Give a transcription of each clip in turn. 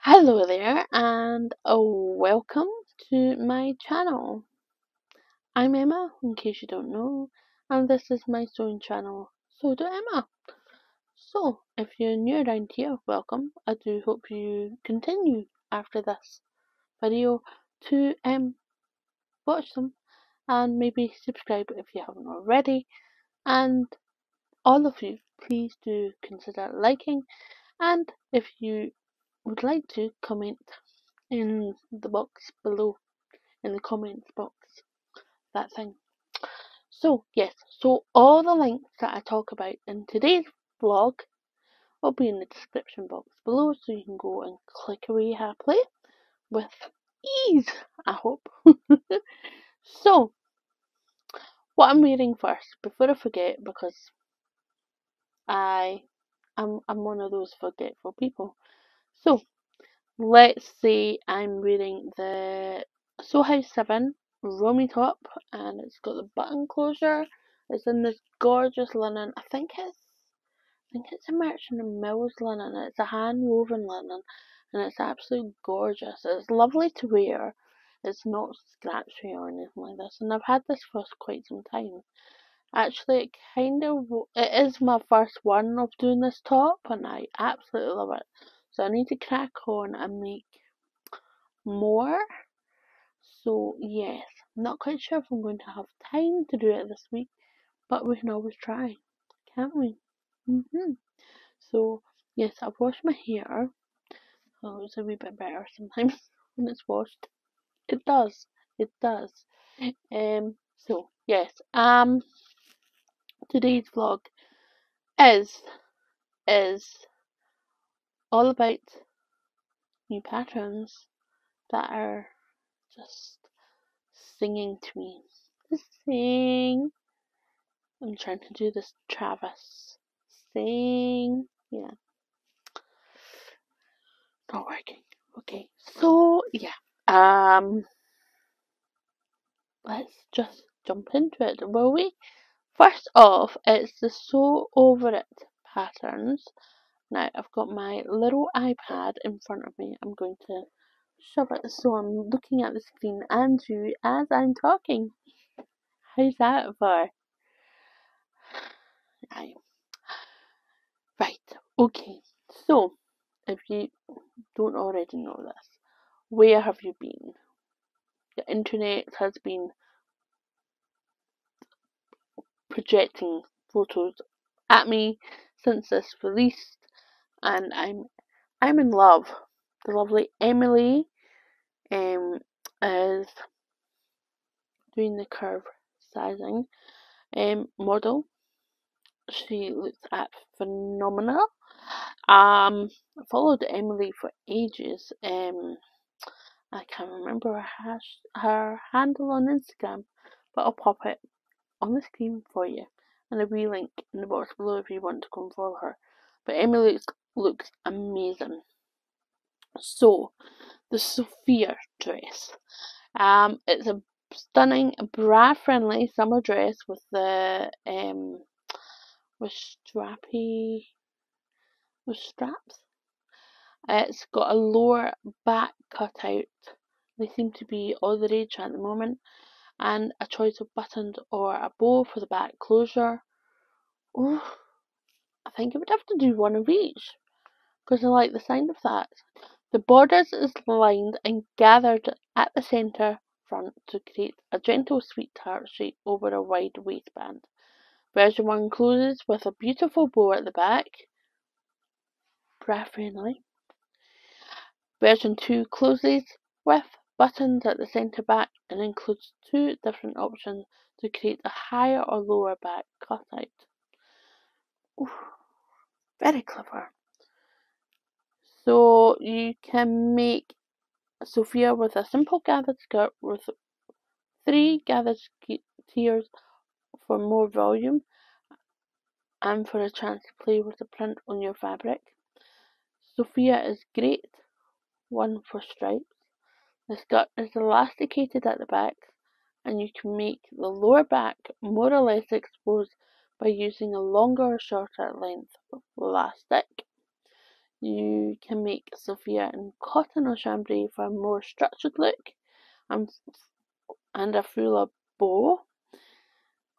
Hello there, and uh, welcome to my channel. I'm Emma, in case you don't know, and this is my sewing channel, So do Emma. So, if you're new around here, welcome. I do hope you continue after this video to um watch them and maybe subscribe if you haven't already. And all of you, please do consider liking and if you would like to comment in the box below, in the comments box, that thing. So, yes, so all the links that I talk about in today's vlog will be in the description box below so you can go and click away happily with ease, I hope. so, what I'm wearing first, before I forget, because I I'm I'm one of those forgetful people. So let's say I'm wearing the House 7 Remy top and it's got the button closure. It's in this gorgeous linen. I think it's think it's a Merchant and Mills linen. It's a hand woven linen and it's absolutely gorgeous. It's lovely to wear. It's not scratchy or anything like this. And I've had this for quite some time. Actually, it kind of it is my first one of doing this top, and I absolutely love it. So I need to crack on and make more. So yes, I'm not quite sure if I'm going to have time to do it this week, but we can always try, can't we? Mhm. So yes, I've washed my hair. Oh, it's a wee bit better sometimes when it's washed. It does. It does. Um. So yes. Um today's vlog is is all about new patterns that are just singing to me. Sing. I'm trying to do this Travis. Sing. Yeah. Not working. Okay. So yeah. Um let's just jump into it, will we? First off, it's the Sew Over It patterns. Now, I've got my little iPad in front of me. I'm going to shove it so I'm looking at the screen and you as I'm talking. How's that for? Right. Right, okay. So, if you don't already know this, where have you been? The internet has been projecting photos at me since this released and I'm I'm in love. The lovely Emily um is doing the curve sizing um model. She looks at phenomenal. Um I followed Emily for ages. Um I can't remember her hash her handle on Instagram, but I'll pop it on the screen for you and a wee link in the box below if you want to come follow her. But Emily looks, looks amazing. So, the Sophia dress. Um, it's a stunning, bra friendly summer dress with the um with strappy with straps. It's got a lower back cutout. They seem to be all the rage at the moment and a choice of buttons or a bow for the back closure. Oh, I think I would have to do one of each because I like the sound of that. The borders is lined and gathered at the centre front to create a gentle sweetheart shape over a wide waistband. Version 1 closes with a beautiful bow at the back, friendly. Version 2 closes with buttons at the centre back and includes two different options to create a higher or lower back cutout. Very clever. So you can make Sophia with a simple gathered skirt with three gathered tiers for more volume and for a chance to play with the print on your fabric. Sophia is great one for stripes. The skirt is elasticated at the back and you can make the lower back more or less exposed by using a longer or shorter length of elastic. You can make Sophia in cotton or chambray for a more structured look and, and a fuller bow.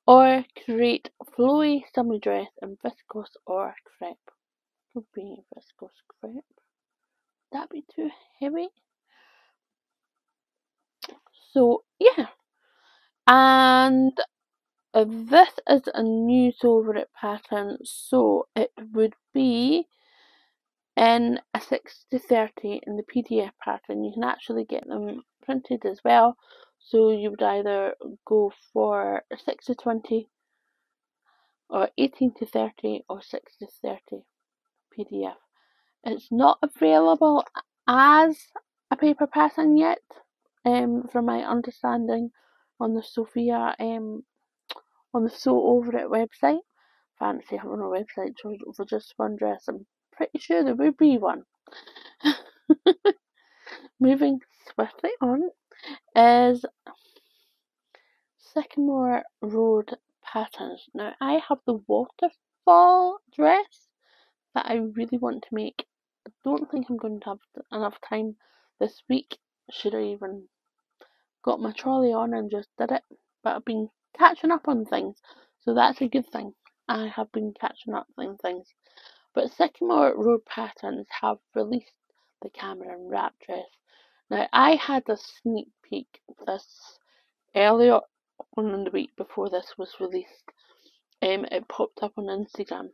Or create flowy summer dress in viscose or crepe. Could be viscose crepe. Would that be too heavy? So yeah. And this is a new Sew Over It pattern, so it would be in a 6 to 30 in the PDF pattern. You can actually get them printed as well. So you would either go for 6 to 20 or 18 to 30 or 6 to 30 PDF. It's not available as a paper pattern yet, um, from my understanding on the Sophia um, on the Sew Over It website. Fancy having a website for just one dress. I'm pretty sure there would be one. Moving swiftly on is Sycamore Road patterns. Now I have the waterfall dress that I really want to make. I don't think I'm going to have enough time this week. Should I even got my trolley on and just did it? But I've been catching up on things, so that's a good thing. I have been catching up on things. But Sycamore Road Patterns have released the Cameron wrap dress. Now I had a sneak peek this earlier on in the week before this was released. Um, it popped up on Instagram.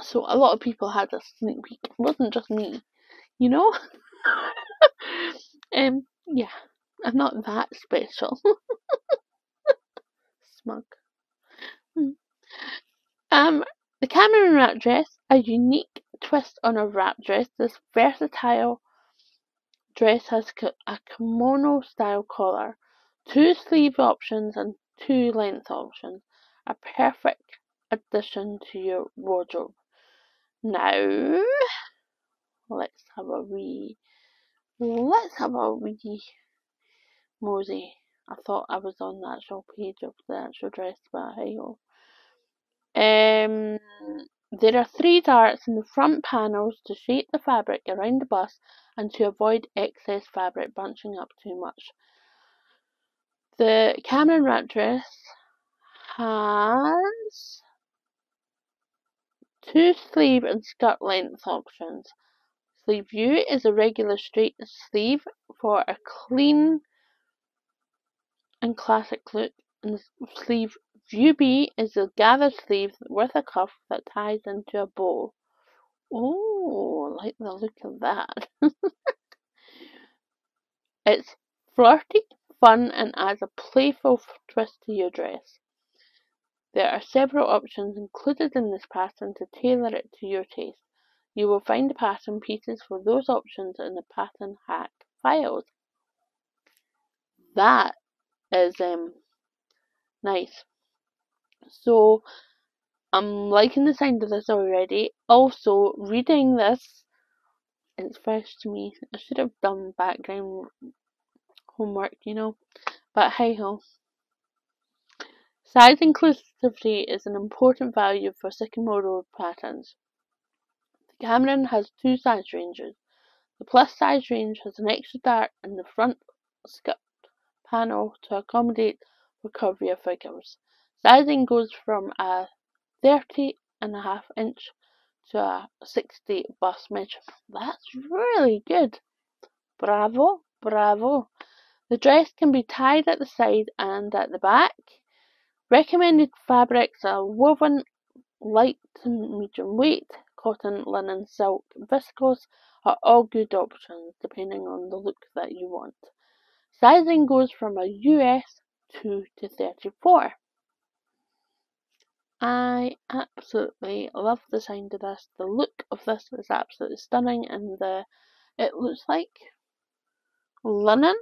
So a lot of people had a sneak peek. It wasn't just me, you know? um, yeah. I'm not that special. Smug. Hmm. Um, the Cameron wrap dress, a unique twist on a wrap dress. This versatile dress has a kimono style collar, two sleeve options, and two length options. A perfect addition to your wardrobe. Now, let's have a wee, let's have a wee mosey. I thought I was on the actual page of the actual dress, but hey ho. Um, there are three darts in the front panels to shape the fabric around the bust and to avoid excess fabric bunching up too much. The Cameron wrap dress has two sleeve and skirt length options. Sleeve view is a regular straight sleeve for a clean and classic look, and sleeve View B is a gathered sleeve with a cuff that ties into a bow. Oh, like the look of that. it's flirty, fun, and adds a playful twist to your dress. There are several options included in this pattern to tailor it to your taste. You will find the pattern pieces for those options in the pattern hack files. That is um nice. So I'm liking the sound of this already. Also, reading this, it's fresh to me. I should have done background homework, you know. But hey ho. Size inclusivity is an important value for Sycamore Road patterns. The Cameron has two size ranges. The plus size range has an extra dart in the front skirt panel to accommodate recovery of figures. Sizing goes from a 30 and a half inch to a 60 bust measurement. That's really good. Bravo, bravo. The dress can be tied at the side and at the back. Recommended fabrics are woven, light to medium weight, cotton, linen, silk, viscose are all good options depending on the look that you want. Sizing goes from a US 2 to 34. I absolutely love the sound of this. The look of this is absolutely stunning and the it looks like linen,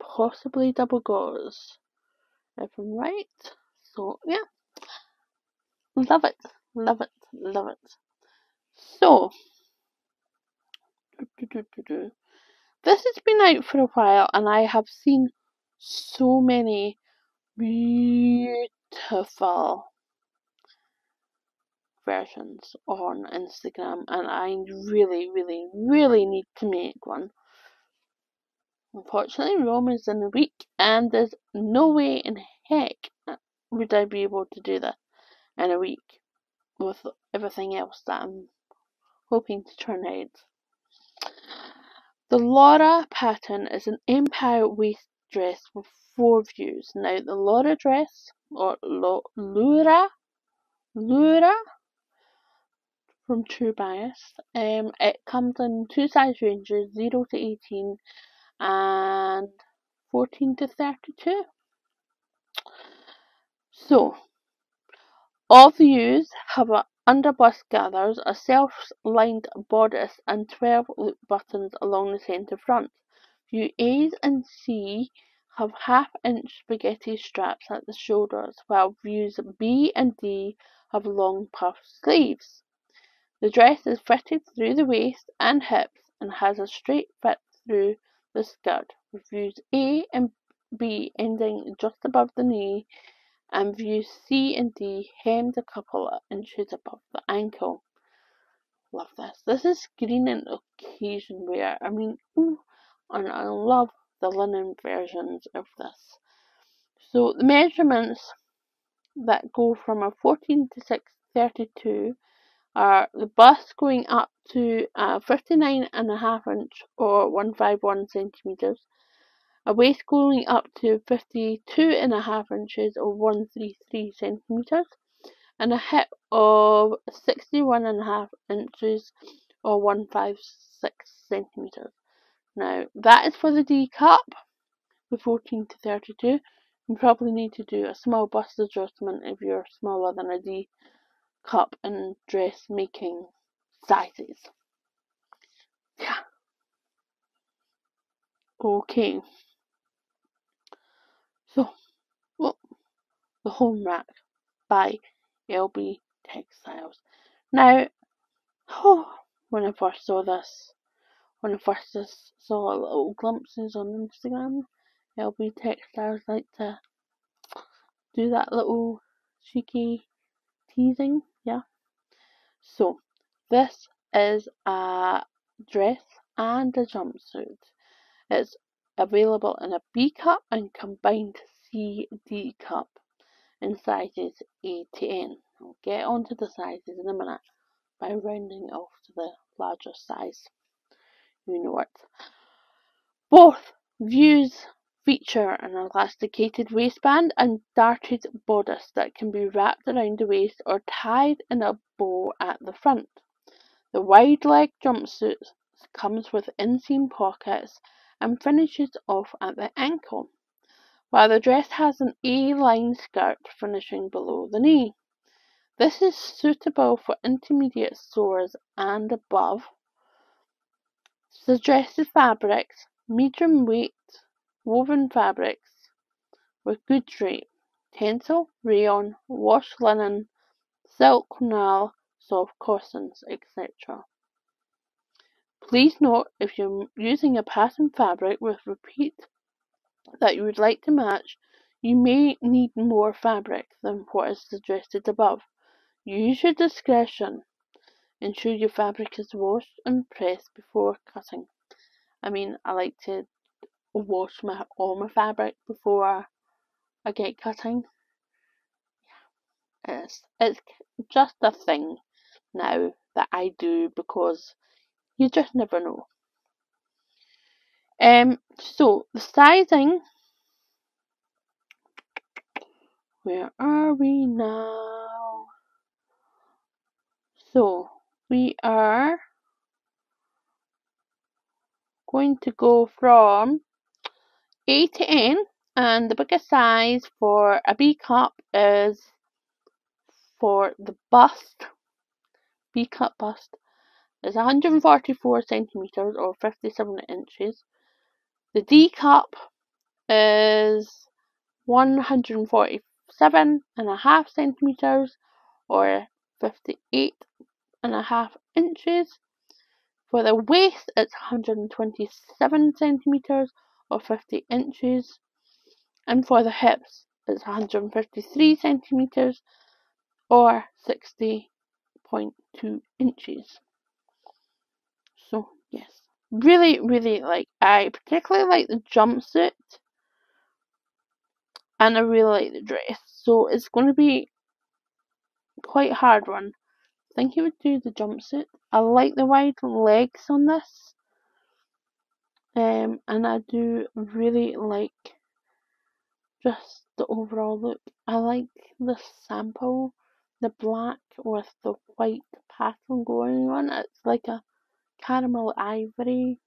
possibly double gauze. If I'm right. So yeah. Love it. Love it. Love it. So This has been out for a while and I have seen so many beautiful versions on Instagram and I really, really, really need to make one. Unfortunately, Rome is in a week and there's no way in heck would I be able to do that in a week with everything else that I'm hoping to turn out. The Lora pattern is an empire waist dress with four views. Now the Lora dress or Lora Lora from True Bias. Um, it comes in two size ranges, 0 to 18 and 14 to 32. So, all views have a underbust gathers, a self-lined bodice and 12 loop buttons along the centre front. View A's and C have half-inch spaghetti straps at the shoulders, while views B and D have long puff sleeves. The dress is fitted through the waist and hips and has a straight fit through the skirt, with views A and B ending just above the knee Um, and views C and D hemmed a couple of inches above the ankle. Love this. This is green and occasion wear. I mean, ooh, and I love the linen versions of this. So the measurements that go from a 14 to 632 are the bust going up to a 59 and a half inch or 151 centimeters, a waist going up to 52 and a half inches or 133 centimeters, and a hip of 61 and a half inches or 156 centimeters. Now that is for the D cup, the 14 to 32. You probably need to do a small bust adjustment if you're smaller than a D cup in dressmaking sizes. Yeah. Okay. So, well, the Homme wrap by Elbe Textiles. Now, oh, when I first saw this, when I first saw little glimpses on Instagram, Elbe Textiles like to do that little cheeky teasing, yeah. So, this is a dress and a jumpsuit. It's available in a B cup and combined C D cup in sizes A to N. I'll get onto the sizes in a minute by rounding off to the larger size. You know it. Both views feature an elasticated waistband and darted bodice that can be wrapped around the waist or tied in a bow at the front. The wide leg jumpsuit comes with inseam pockets and finishes off at the ankle, while the dress has an A-line skirt finishing below the knee. This is suitable for intermediate sores and above. Suggested fabrics, medium weight woven fabrics with good drape, tencel, rayon, wash linen, silk noil, soft cottons, etc. Please note if you're using a pattern fabric with repeat that you would like to match, you may need more fabric than what is suggested above. Use your discretion. Ensure your fabric is washed and pressed before cutting. I mean, I like to wash my all my fabric before I get cutting. It's it's just a thing now that I do because you just never know. Um so the sizing where are we now? So we are going to go from A to N and the biggest size for a B cup is for the bust, B cup bust, is 144 centimeters or 57 inches. The D cup is 147 and a half centimeters or 58 and a half inches. For the waist, it's 127 centimeters or 50 inches, and for the hips, it's 153 centimeters or 60.2 inches. So, yes, really, really like. I particularly like the jumpsuit, and I really like the dress. So it's going to be quite hard one. I think he would do the jumpsuit. I like the wide legs on this. Um, and I do really like just the overall look. I like the sample, the black with the white pattern going on. It's like a caramel ivory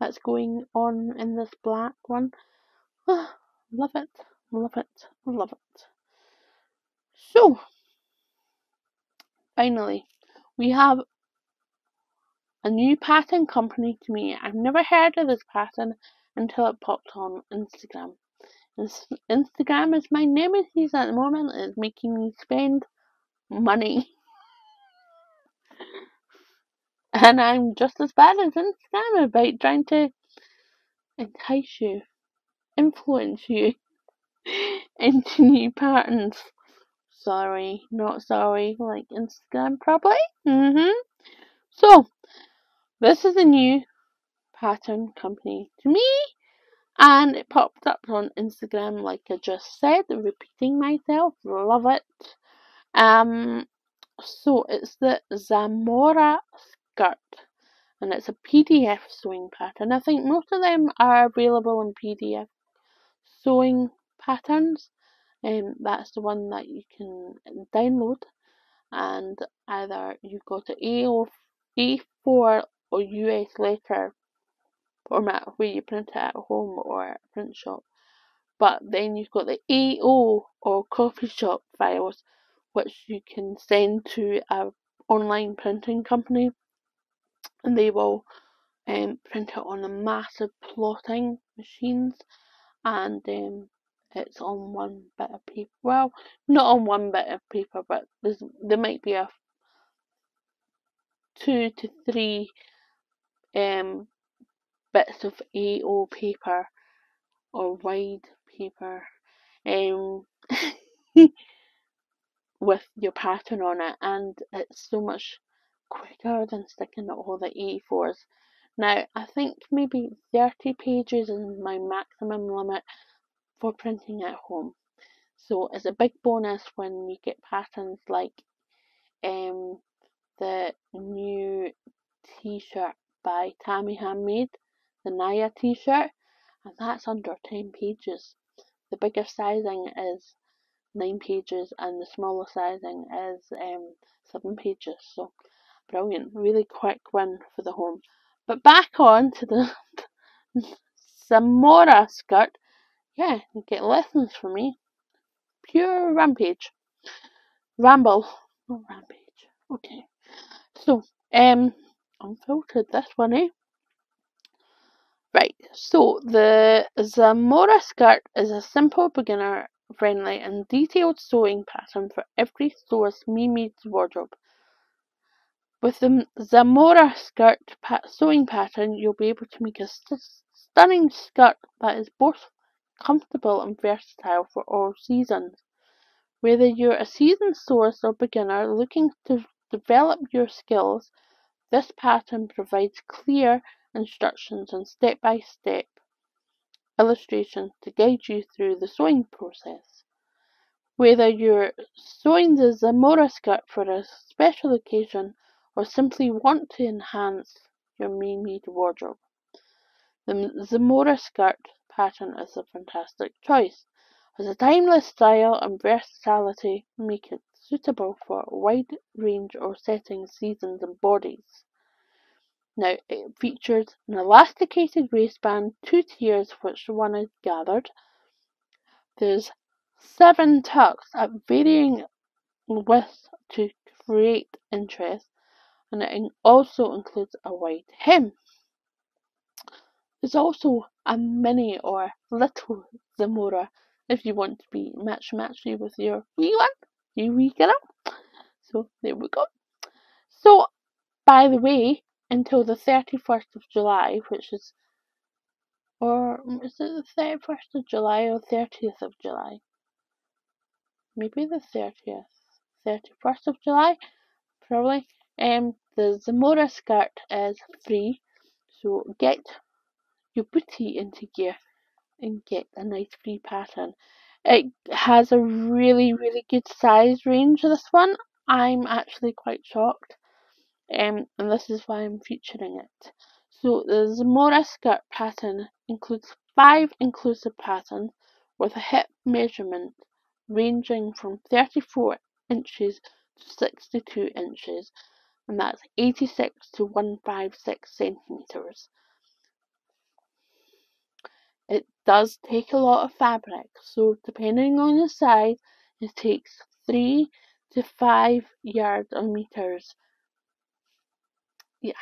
that's going on in this black one. love it, love it, love it. So, finally, we have a new pattern company to me. I've never heard of this pattern until it popped on Instagram. Instagram is my nemesis at the moment. It's making me spend money. And I'm just as bad as Instagram about trying to entice you, influence you into new patterns. Sorry, not sorry, like Instagram probably. Mm-hmm. So, this is a new pattern company to me, and it popped up on Instagram, like I just said, repeating myself. Love it. Um, so it's the Zamora skirt, and it's a PDF sewing pattern. I think most of them are available in PDF sewing patterns. Um, that's the one that you can download, and either you go to A A4 or US letter format where you print it at home or a print shop. But then you've got the A0 or copy shop files, which you can send to a online printing company, and they will um, print it on a massive plotting machines, and um, it's on one bit of paper. Well, not on one bit of paper, but there's, there might be a two to three um, bits of A0 paper or wide paper um, with your pattern on it, and it's so much quicker than sticking all the A4s. Now, I think maybe 30 pages is my maximum limit for printing at home. So it's a big bonus when you get patterns like um, the new t-shirt by Tammy Handmade, the Naya t-shirt, and that's under 10 pages. The bigger sizing is 9 pages and the smaller sizing is um, 7 pages. So brilliant, really quick win for the home. But back on to the Zamora skirt. Yeah, you get lessons from me. Pure rampage. Ramble. Not rampage. Okay. So, um, unfiltered this one, eh? Right, so the Zamora skirt is a simple, beginner friendly, and detailed sewing pattern for every source Mimi's wardrobe. With the Zamora skirt sewing pattern, you'll be able to make a st- stunning skirt that is both comfortable and versatile for all seasons. Whether you're a seasoned sewist or beginner looking to develop your skills, this pattern provides clear instructions and step-by-step illustrations to guide you through the sewing process. Whether you're sewing the Zamora skirt for a special occasion or simply want to enhance your Mimi wardrobe, the Zamora skirt pattern is a fantastic choice, as a timeless style and versatility make it suitable for a wide range of settings, seasons and bodies. Now it features an elasticated waistband, two tiers which one is gathered. There's seven tucks at varying widths to create interest, and it also includes a wide hem. There's also a mini or little Zamora if you want to be match matchy with your wee one, your wee girl. So there we go. So by the way, until the 31st of July, which is, or mm, is it the 31st of July or 30th of July? Maybe the 30th, 31st of July, probably. Um, the Zamora skirt is free, so get your booty into gear and get a nice free pattern. It has a really, really good size range, this one. I'm actually quite shocked um, and this is why I'm featuring it. So the Zamora skirt pattern includes five inclusive patterns with a hip measurement ranging from 34 inches to 62 inches and that's 86 to 156 centimeters. It does take a lot of fabric, so depending on the size, it takes 3 to 5 yards or meters yeah,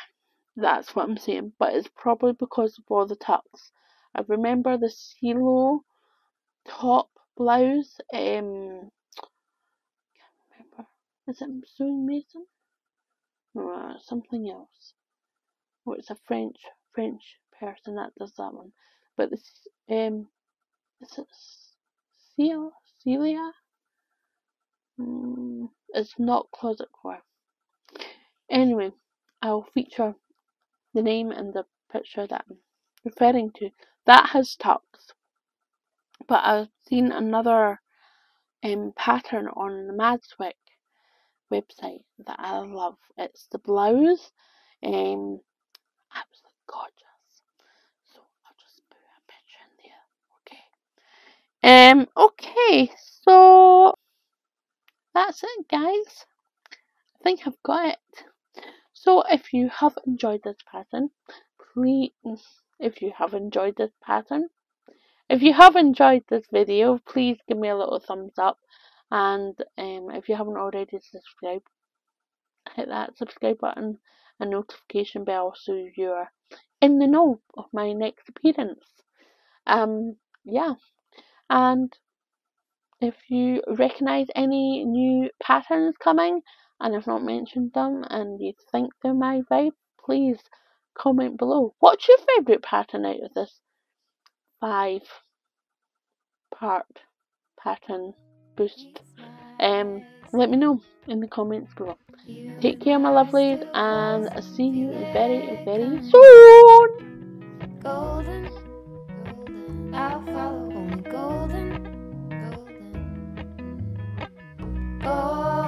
that's what I'm saying. But it's probably because of all the tucks. I remember the CeeLo top blouse. Um, can't remember. Is it Sewing Mason? No, something else. Oh, it's a French French person that does that one. But this um, is it Celia? Celia? Mm, it's not closet core. Anyway, I'll feature the name and the picture that I'm referring to. That has tucks. But I've seen another um, pattern on the Madswick website that I love. It's the blouse. Um, absolutely gorgeous. So I'll just put a picture in there. Okay. Um, okay, so that's it guys. I think I've got it. So if you have enjoyed this pattern, please, if you have enjoyed this pattern, if you have enjoyed this video, please give me a little thumbs up. And um, if you haven't already subscribed, hit that subscribe button and notification bell so you're in the know of my next appearance. Um, yeah, and if you recognize any new patterns coming, and I've not mentioned them and you think they're my vibe, please comment below. What's your favourite pattern out of this five part pattern boost, um, let me know in the comments below. Take care, my lovelies, and I'll see you very, very soon. Golden, I'll follow only golden, golden, golden.